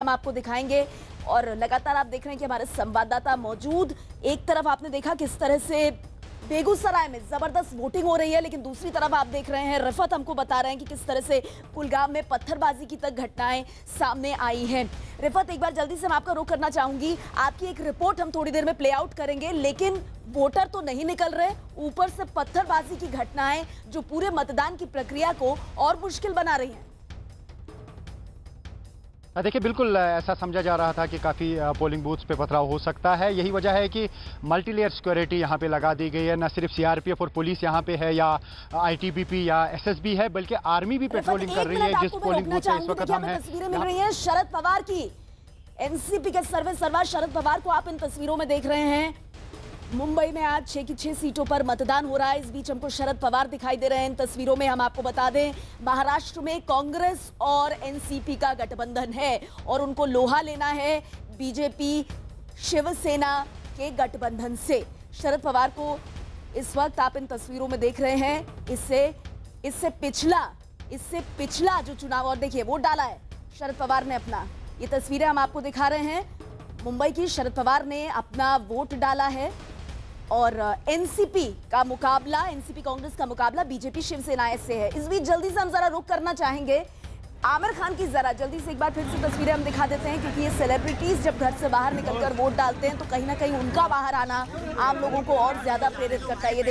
हम आपको दिखाएँगे और लगातार आप देख रहे हैं कि हमारे संवाददाता मौजूद। एक तरफ़ आपने देखा किस तरह से बेगूसराय में ज़बरदस्त वोटिंग हो रही है, लेकिन दूसरी तरफ़ आप देख रहे हैं, रिफत हमको बता रहे हैं कि किस तरह से कुलगाम में पत्थरबाजी की तक घटनाएँ सामने आई हैं। रिफत, एक बार जल्दी से मैं आपका रुख करना चाहूँगी। आपकी एक रिपोर्ट हम थोड़ी देर में प्ले आउट करेंगे, लेकिन वोटर तो नहीं निकल रहे, ऊपर से पत्थरबाजी की घटनाएँ जो पूरे मतदान की प्रक्रिया को और मुश्किल बना रही हैं। देखिए बिल्कुल ऐसा समझा जा रहा था कि काफ़ी पोलिंग बूथ्स पे पथराव हो सकता है। यही वजह है कि मल्टी लेयर सिक्योरिटी यहाँ पे लगा दी गई है। न सिर्फ़ सीआरपीएफ और पुलिस यहाँ पे है या आईटीबीपी या एसएसबी है बल्कि आर्मी भी पेट्रोलिंग कर रही है जिस पोलिंग बूथ पे इस वक्त हम हैं। तस्वीरें मिल रही हैं। शरद पवार की एनसीपी के सर्वे सर्वा शरद पवार को आप इन तस्वीरों में देख रहे हैं। मुंबई में आज छह की छह सीटों पर मतदान हो रहा है। इस बीच हमको शरद पवार दिखाई दे रहे हैं। इन तस्वीरों में हम आपको बता दें, महाराष्ट्र में कांग्रेस और एनसीपी का गठबंधन है और उनको लोहा लेना है बीजेपी शिवसेना के गठबंधन से। शरद पवार को इस वक्त आप इन तस्वीरों में देख रहे हैं। इससे इससे पिछला इससे पिछला जो चुनाव, और देखिए वोट डाला है शरद पवार ने अपना। ये तस्वीरें हम आपको दिखा रहे हैं। मुंबई की शरद पवार ने अपना वोट डाला है। और एनसीपी का मुकाबला एनसीपी कांग्रेस का मुकाबला बीजेपी शिवसेना से है। इस बीच जल्दी से हम जरा रुख करना चाहेंगे। आमिर खान की जरा जल्दी से एक बार फिर से तस्वीरें हम दिखा देते हैं क्योंकि ये सेलिब्रिटीज जब घर से बाहर निकलकर वोट डालते हैं तो कहीं ना कहीं उनका बाहर आना आम लोगों को और ज़्यादा प्रेरित करता है। ये